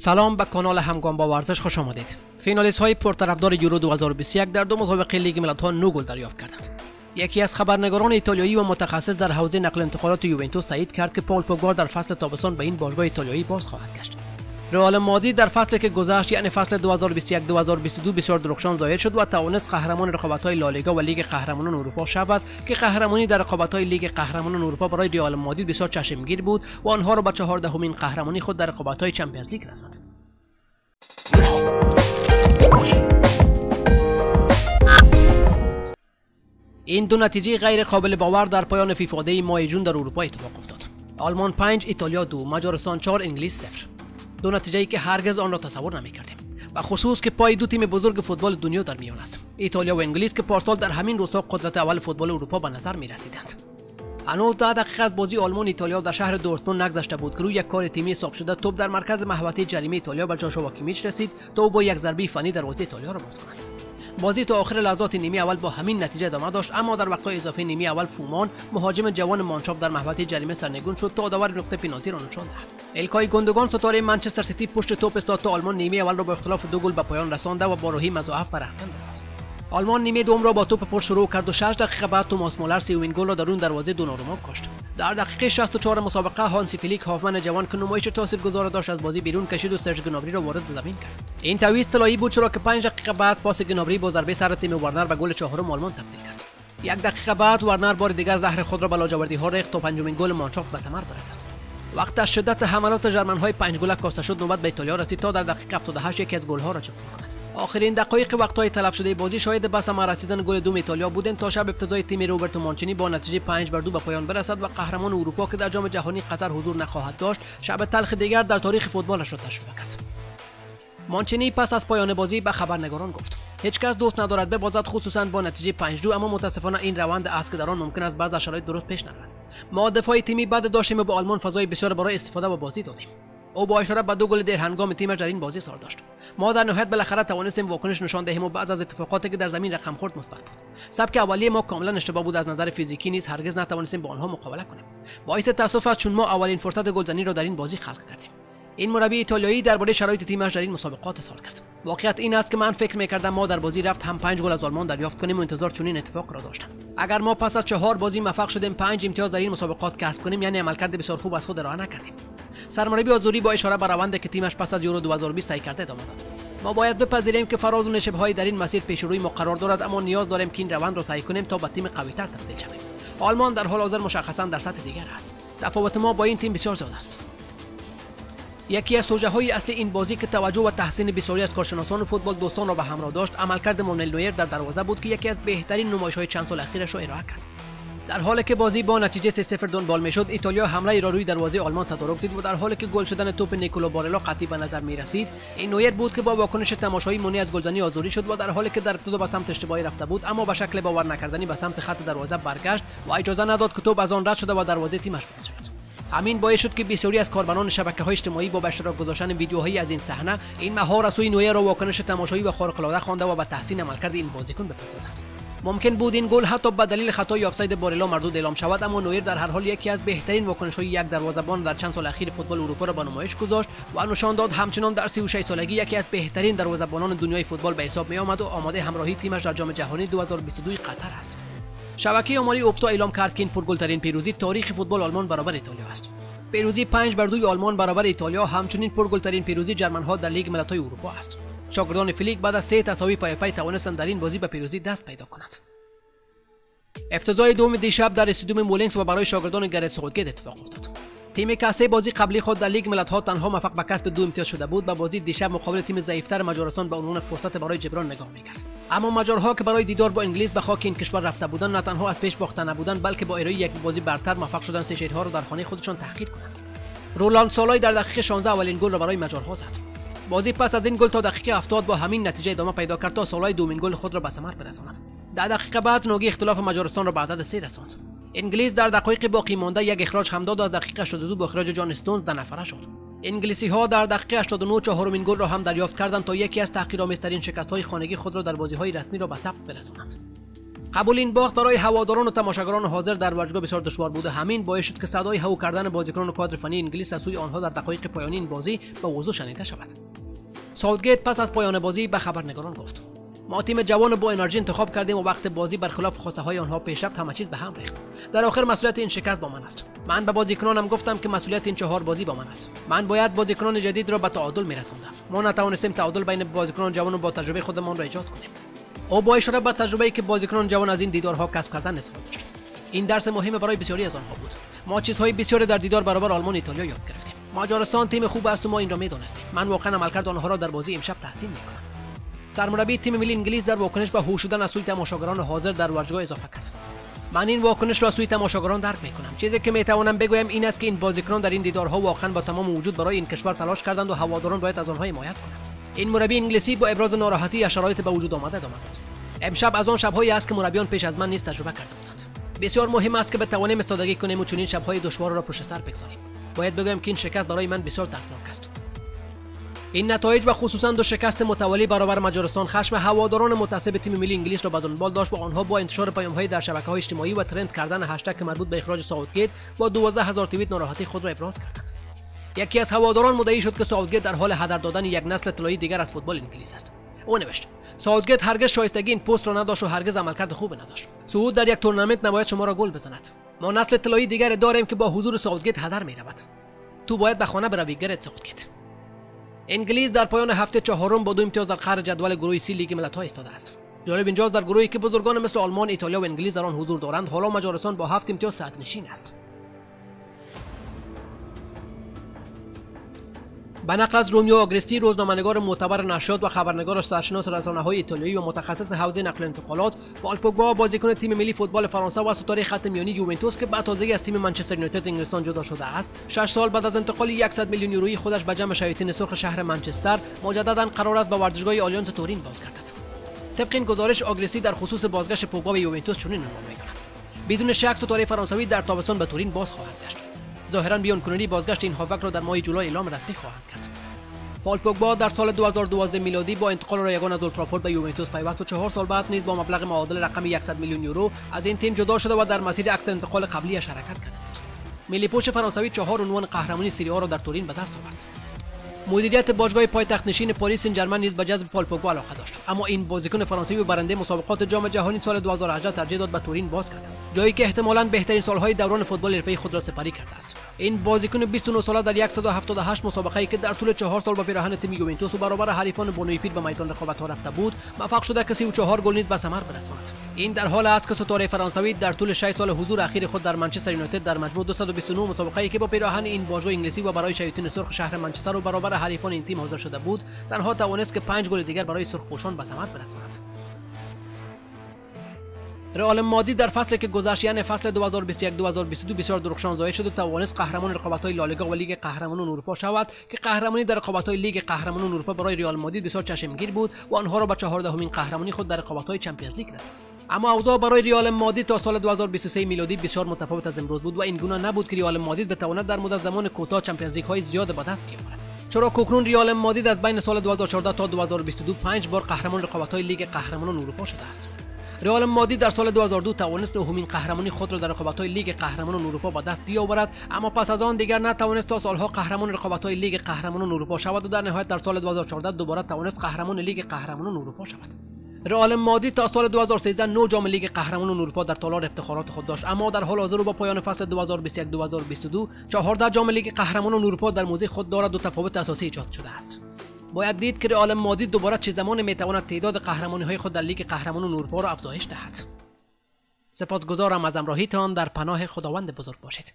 سلام به کانال همگام با ورزش خوش آمدید. فینالیست های پرطرفدار یورو 2021 در دو مسابقه لیگ ملت‌ها نه گل دریافت کردند. یکی از خبرنگاران ایتالیایی و متخصص در حوزه نقل انتقالات یوونتوس تایید کرد که پل پوگبا در فصل تابستان به این باشگاه ایتالیایی باز خواهد گشت. رئال مادرید در فصلی که گذشت یعنی فصل 2021-2022 بسیار درخشان ظاهر شد و توانست قهرمان رقابت‌های لالیگا و لیگ قهرمانان اروپا شود که قهرمانی در رقابت‌های لیگ قهرمانان اروپا برای رئال مادرید بسیار چشمگیر بود و آنها را به چهاردهمین قهرمانی خود در رقابت‌های Champions League رساند. این دو نتیجه غیر قابل باور در پایان فیفا دی ماه جون در اروپا اتفاق افتاد. آلمان 5 ایتالیا 2 مجارستان 4 انگلیس 0 دو نتیجه ای که هرگز آن را تصور نمی کردیم و خصوص که پای دو تیم بزرگ فوتبال دنیا در میان است. ایتالیا و انگلیس که پارسال در همین روزها قدرت اول فوتبال اروپا به نظر می رسیدند هنوز ده دقیقه از بازی آلمان ایتالیا در شهر دورتموند نگذشته بود. که روی یک کار تیمی حساب شده توپ در مرکز محوطه جریمه ایتالیا به جاشوا کیمیچ رسید تا او با یک ضربه فنی دروازه ایتالیا را باز کند. بازی تا آخر لحظات نیمه اول با همین نتیجه ادامه داشت اما در وقت اضافه نیمه اول هافمن مهاجم جوان مانچاپ در محوطه جریمه سرنگون شد تا داور نقطه پنالتی را نشان دهد. ایلکای گوندوگان ستاره منچستر سیتی پشت توپ ایستاد تا آلمان نیمه اول را با اختلاف دو گل به پایان رسانده و با روحی مضاعف برهمن داد آلمان نیمه دوم را با توپ پر شروع کرد و 6 دقیقه بعد توماس مولر سومین گل را درون دروازه دوناروما کاشت. در دقیقه 64 مسابقه هانسی فلیک هافمن جوان که نمایش تاثیرگذار داشت از بازی بیرون کشید و سرژ گنابری را وارد زمین کرد. این تعویض طلایی بود چرا که 5 دقیقه بعد پاس گنابری با ضربه سر تیم ورنر به گل چهارم آلمان تبدیل کرد. یک دقیقه بعد ورنر بار دیگر زهر خود را به لاجوردی ها ریخت تا پنجمین گل مانچاف به ثمر برسد. وقت از شدت حملات ژرمن های پنج گله کاسته شد نوبت به ایتالیا رسید تا در دقیقه 78 یکی از گل ها را جمع کند. آخرین دقایق وقتهای تلف شده بازی شاید به ثمر رسیدن گل دوم ایتالیا بودند تا شب ابتدای تیم روبرتو مانچینی با نتیجه 5 بر 2 به پایان برسد و قهرمان اروپا که در جام جهانی قطر حضور نخواهد داشت شب تلخ دیگر در تاریخ فوتبالش را تجربه کرد. مانچینی پس از پایان بازی به خبرنگاران گفت هیچکس دوست ندارد ببازد خصوصا با نتیجه 5 دو اما متاسفانه این روند است که در آن ممکن است بعض شرایط درست پیش نرود. ما دفاع تیمی بعد داشتیم و به آلمان فضای بسیار برای استفاده و بازی دادیم. او با اشاره به دو گل در هنگام تیمش در این بازی سال داشت. ما در نهایت بالاخره توانستیم واکنش نشان دهیم و بعض از اتفاقاتی که در زمین رقم خورد مثبت بود. سبک اولیه ما کاملا اشتباه بود از نظر فیزیکی نیز هرگز نتوانستیم با آنها مقابله کنیم. باعث تاسف است چون ما اولین فرصت گلزنی را در این بازی خلق کردیم. این مربی ایتالیایی درباره شرایط تیمش در این مسابقات سال کرد. واقعیت این است که من فکر می‌کردم ما در بازی رفت هم پنج گل از آلمان دریافت کنیم و انتظار چنین اتفاق را داشتم. اگر ما پس از چهار بازی موفق شدیم پنج امتیاز در این مسابقات کسب کنیم یعنی عملکرد بسیار خوب از خود ارائه نکردیم. سرمربی آزوری با اشاره به روند که تیمش پس از یورو 2020 سعی کرده ادامه داد. ما باید بپذیریم که فراز و نشبهایی در این مسیر پیش روی ما قرار دارد اما نیاز داریم که این روند را طی کنیم تا به تیم قویتر تبدیل شویم. آلمان در حال حاضر مشخصا در سطح دیگر است. تفاوت ما با این تیم بسیار زیاد است. یکی از سوژه های اصلی این بازی که توجه و تحسین بسیاری از کارشناسان فوتبال دوستان را به همراه داشت عملکرد مونل نویر در دروازه بود که یکی از بهترین نمایش های چند سال اخیرش را ارائه کرد. در حالی که بازی با نتیجه 3 0 دنبال می‌شد ایتالیا حمله را روی دروازه آلمان تدارک دید و در حالی که گل شدن توپ نیکولو بارلا قطعی به نظر می رسید این نویر بود که با واکنش تماشایی مونی از گلزنی آزوری شد و در حالی که در ابتدا به سمت اشتباهی رفته بود اما به شکل باور نکردنی به سمت خط دروازه برگشت و اجازه نداد که توپ از آن رد شده و دروازه تیمش باز شد همین باعث شد که بسیاری از کاربران شبکه های اجتماعی با به اشتراک گذاشتن ویدیوهایی از این صحنه این مهار از سوی نویر را واکنش تماشایی و خارق العاده خوانده و به تحسین عملکرد این بازیکن بپردازند ممکن بود این گل حتی به دلیل خطای آفساید بارلا مردود اعلام شود اما نویر در هر حال یکی از بهترین واکنش های یک دروازه‌بان در چند سال اخیر فوتبال اروپا را به نمایش گذاشت و نشان داد همچنان در 36 سالگی یکی از بهترین دروازه‌بانان دنیای فوتبال به حساب می آمد و آماده همراهی تیمش در جام جهانی 2022 قطر است. شبکه آماری اپتا اعلام کرد که این پرگلترین پیروزی تاریخ فوتبال آلمان برابر ایتالیا است. پیروزی 5 بر 2 آلمان برابر ایتالیا همچنین پرگلترین پیروزی ژرمن ها در لیگ ملت‌های اروپا است. شاگردان فلیک بعد از سه تساوی پیاپی توانستند در این بازی به پیروزی دست پیدا کنند افتضاح دوم دیشب در استادیوم مولینیو و برای شاگردان گرت ساوتگیت اتفاق افتاد. تیم که بازی قبلی خود در لیگ ملت‌ها تنها موفق به کسب دو امتیاز شده بود و بازی دیشب مقابل تیم ضعیفتر مجارستان به عنوان فرصت برای جبران نگاه می‌کرد. اما مجارها که برای دیدار با انگلیس به خاک این کشور رفته بودند نه تنها از پیش باخته نبودند بلکه با ارائه یک بازی برتر موفق شدن سه را در خانه خودشان تحقیر کنند. رولاند سالای در دقیقه 16 اولین گل را برای مجارها زد. بازی پس از این گل تا دقیقه 70 با همین نتیجه ادامه پیدا کرد تا سالای دومین گل خود را به ثمر برساند. در دقیقه بعد نوگی اختلاف مجارستان را به عدد سه رساند. انگلیس در دقایق باقی مانده یک اخراج هم داد از دقیقه 82 با اخراج جان استونز در نفره شد. انگلیسی ها در دقیقه 89 چهارمین گل را هم دریافت کردند تا یکی از تحقیرآمیزترین شکست های خانگی خود را در بازی های رسمی را به ثبت برسانند. قبول این باخت برای هواداران و تماشاگران حاضر در ورزشگاه بسیار دشوار بود و همین باعث شد که صدای هو کردن بازیکنان و کادر فنی انگلیس از سوی آنها در دقایق پایانی این بازی به وضوح شنیده شود. ساوتگیت پس از پایان بازی به خبرنگاران گفت. ما تیم جوان با انرژی انتخاب کردیم و وقت بازی برخلاف خواسته های آنها پیش رفت همه چیز به هم ریخت. در آخر مسئولیت این شکست با من است. من به بازیکنانم گفتم که مسئولیت این چهار بازی با من است. من باید بازیکنان جدید را به تعادل میرساندم. ما نتوانستیم تعادل بین بازیکنان جوان و با تجربه خودمان را ایجاد کنیم. او با اشاره به تجربه که بازیکنان جوان از این دیدارها کسب کردن کرد این درس مهم برای بسیاری از آنها بود. ما چیزهای بسیاری در دیدار برابر آلمان ایتالیا یاد گرفتیم. ماجارستان تیم خوب است و ما این را می‌دانستیم. من واقعا عملکرد آنها را در بازی امشب تحسین می‌کنم. سرمربی تیم ملی انگلیس در واکنش به هوش شدن از سوی تماشاگران حاضر در ورزشگاه اضافه کرد. من این واکنش را سوی تماشاگران درک می‌کنم. چیزی که می‌توانم بگویم این است که این بازیکنان در این دیدارها واقعا با تمام وجود برای این کشور تلاش کردند و هواداران باید از آنها حمایت کنند. این مربی انگلیسی با ابراز ناراحتی از شرایط به وجود آمده ادامه داد امشب از آن شبهایی است که مربیان پیش از من نیز تجربه کرده بودند. بسیار مهم است که بتوانیم استادگی کنیم و چنین شبهای دشوار را پشت سر بگذاریم. باید بگویم که این شکست برای من بسیار دردناک است. این نتایج و خصوصا دو شکست متوالی برابر مجارستان خشم هواداران متعصب تیم ملی انگلیس را به دنبال داشت و آنها با انتشار پیام‌های در های اجتماعی و ترند کردن هشتگ مربوط به اخراج ساوتگیت با 12000 توییت ناراحتی خود را ابراز کردند. یکی از هواداران مدعی شد که ساوتگیت در حال هدر دادن یک نسل طلایی دیگر از فوتبال انگلیس است. او نوشت ساوتگیت هرگز شایستگی این پست را نداشت و هرگز عملکرد خوب نداشت. صعود در یک تورنمنت نباید شما را گول بزند. ما نسل طلایی دیگر داریم که با حضور ساوتگیت هدر می‌رود. تو باید به خانه بروی گرت ساوتگیت انگلیس در پایان هفته چهارم با دو امتیاز در قعر جدول گروه C لیگ ملت‌ها ایستاده است. جالب اینجاست در گروهی که بزرگان مثل آلمان، ایتالیا و انگلیس در آن حضور دارند، حالا مجارستان با هفت امتیاز صدر نشین است. به نقل از رومیو آگرستی روزنامه‌نگار معتبر نشریات و خبرنگار سرشناس های ایتالیایی و متخصص حوزه نقل انتقالات پال پوگبا بازیکن تیم ملی فوتبال فرانسه و ستاره خط میانی یوونتوس که به تازگی از تیم منچستر یونایتد انگلستان جدا شده است. 6 سال بعد از انتقال 100 میلیون یورویی خودش به جمع شیاطین سرخ شهر منچستر مجددا قرار است به ورزشگاه آلیانس تورین بازگردد. طبق این گزارش آگرسی در خصوص بازگشت پوگبا به یوونتوس چنین عنوان می‌کند. بدون شک ستاره فرانسوی در تابستان به تورین باز خواهد گشت. ظاهرا بیان کنونی بازگشت این هافک را در ماه جولای اعلام رسمی خواهند کرد. پال پوگبا در سال 2012 میلادی با انتقال رایگان از اولترافورد به یوونتوس پیوست و چهار سال بعد نیز با مبلغ معادل رقم 100 میلیون یورو از این تیم جدا شده و در مسیر عکس انتقال قبلی حرکت کرده بود ملی پوش فرانسوی چهار عنوان قهرمانی سری را در تورین به دست آورد. مدیریت باشگاه پایتخت نشین پاریس سن ژرمن نیز به جذب پال پوگبا علاقه داشت. اما این بازیکن فرانسوی و برنده مسابقات جام جهانی سال 2018 ترجیح داد به تورین باز کرد جایی که احتمالاً بهترین سالهای دوران فوتبال حرفه‌ای خود را سپری کرده است. این بازیکن 29 ساله در 178 مسابقه ای که در طول چهار سال با پیراهن تیم یوونتوس و برابر حریفان بونوی پیر به میدان رقابت ها رفته بود موفق شده که 34 گل نیز به ثمر برساند. این در حال است که ستاره فرانسوی در طول 6 سال حضور اخیر خود در منچستر یونایتد در مجموع 229 مسابقه ای که با پیراهن این باشگاه انگلیسی و برای شیاطین سرخ شهر منچستر و برابر حریفان این تیم حاضر شده بود تنها توانست که 5 گل دیگر برای سرخپوشان به ثمر برساند. رئال مادرید در فصلی که گذشت یعنی فصل 2021-2022 بسیار درخشان ظاهر شد و توانست قهرمان رقابت‌های لالیگا و لیگ قهرمانان اروپا شود که قهرمانی در رقابت‌های لیگ قهرمانان اروپا برای رئال مادرید بسیار چشمگیر بود و آنها را به چهاردهمین قهرمانی خود در رقابت‌های Champions League رساند. اما اوضاع برای رئال مادرید تا سال 2023 میلادی بسیار متفاوت از امروز بود و این گونه نبود که رئال مادرید بتواند در مدت زمان کوتاه Champions League های زیاد به دست بیاورد چرا که اکنون رئال مادرید از بین سال 2014 تا 2022 پنج بار قهرمان رقابت های لیگ قهرمانان اروپا شده است؟ رئال مادرید در سال 2002 توانست نهمین قهرمانی خود را در رقابت‌های لیگ قهرمانان اروپا به دست بیاورد اما پس از آن دیگر نتوانست تا سالها قهرمان رقابت‌های لیگ قهرمانان اروپا شود و در نهایت در سال 2014 دوباره توانست قهرمان لیگ قهرمانان اروپا شود. رئال مادرید تا سال 2013 نه جام لیگ قهرمانان اروپا در تالار افتخارات خود داشت اما در حال حاضر با پایان فصل 2021-2022 14 جام لیگ قهرمانان اروپا در موزه خود دارد و تفاوت اساسی ایجاد شده است. باید دید که رئال مادید دوباره چه زمان می‌تواند تعداد قهرمانی های خود در لیگ قهرمانان اروپا را افزایش دهد. سپاسگزارم از امراهیتان. در پناه خداوند بزرگ باشید.